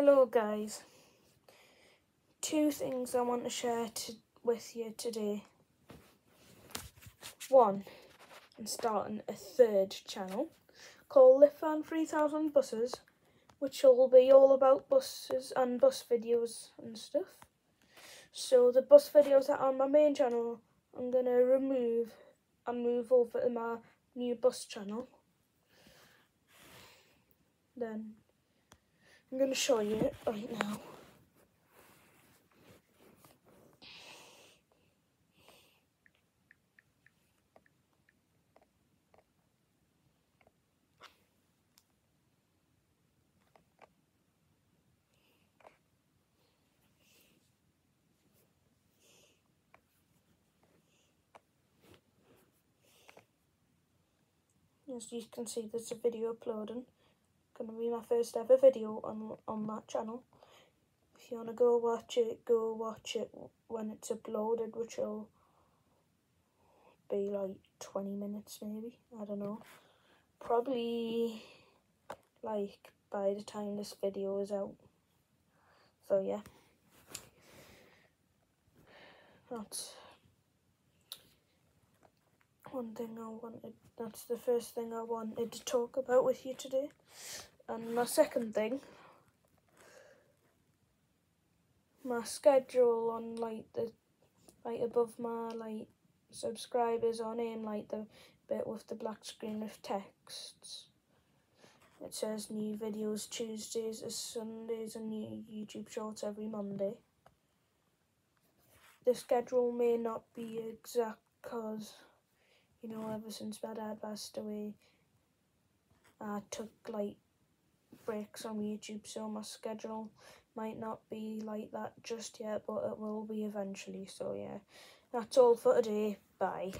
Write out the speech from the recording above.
Hello guys. Two things I want to share to, with you today. One, I'm starting a third channel called Lift fan 3000 Buses, which will be all about buses and bus videos and stuff. So the bus videos that are on my main channel, I'm going to remove and move over to my new bus channel. Then I'm going to show you it right now. As you can see, there's a video uploading. Gonna be my first ever video on on that channel. If you wanna go watch it, go watch it when it's uploaded, which will be like 20 minutes maybe. I don't know. Probably like by the time this video is out. So yeah. That's one thing I wanted, that's the first thing I wanted to talk about with you today. And my second thing, my schedule on like the, right above my like subscribers on name, like the bit with the black screen with texts. It says new videos Tuesdays and Sundays and new YouTube shorts every Monday. The schedule may not be exact because you know, ever since my dad passed away, I took like breaks on YouTube, so my schedule might not be like that just yet, but it will be eventually. So, yeah, that's all for today. Bye.